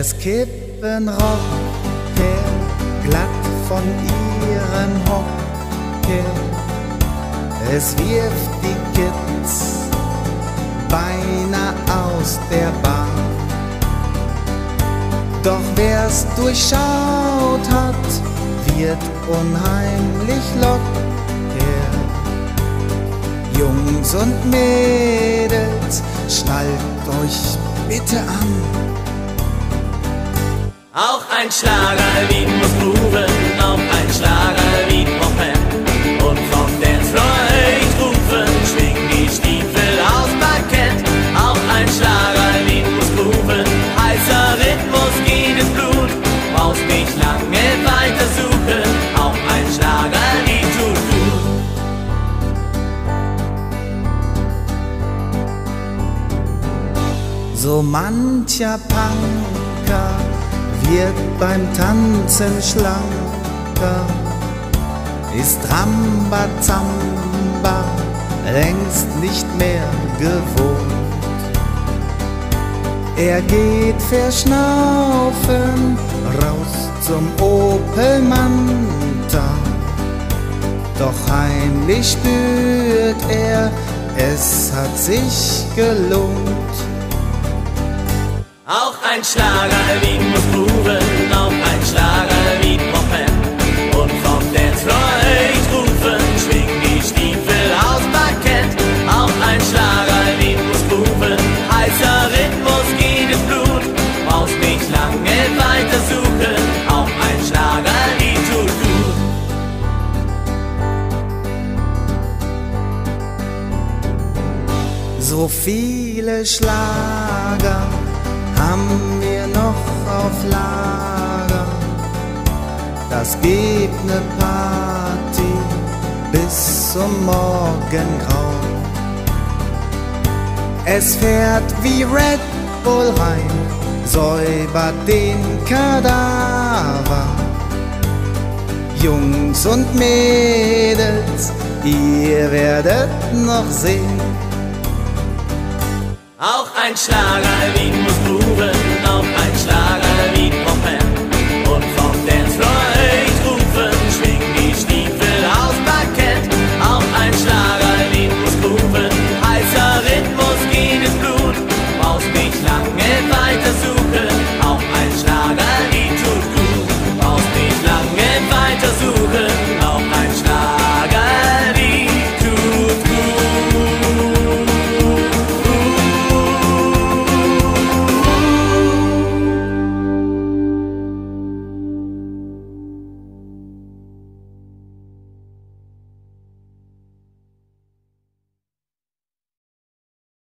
Es kippen Rocker glatt von ihrem Hocker. Es wirft die Kids beinahe aus der Bahn. Doch wer's durchschaut hat, wird unheimlich locker. Jungs und Mädels, schnallt euch bitte an. Auch ein Schlagerlied muss grooven, auch ein Schlagerlied poppen. Und vom Dancefloor ich rufen, schwing die Stiefel aus Parkett. Auch ein Schlagerlied muss grooven, heißer Rhythmus geht ins Blut. Brauchst nicht lange weiter suchen, auch ein Schlagerlied tut gut. So mancher Punker wird beim Tanzen schlanker, ist Rambazamba längst nicht mehr gewohnt. Er geht verschnaufen raus zum Opel doch heimlich spürt er, es hat sich gelohnt. Auch ein Schlagerlied muss grooven, auch ein Schlagerlied poppen. Und vom Dancefloor ich rufen, schwing die Stiefel aus Parkett. Auch ein Schlagerlied muss grooven, heißer Rhythmus geht ins Blut. Brauchst nicht lange weiter suchen, auch ein Schlagerlied tut gut. So viele Schlager Das gibt ne Party bis zum Morgengrau. Es fährt wie Red Bull rein, säubert den Kadaver. Jungs und Mädels, ihr werdet noch sehen. Auch ein Schlagerlied muss grooven,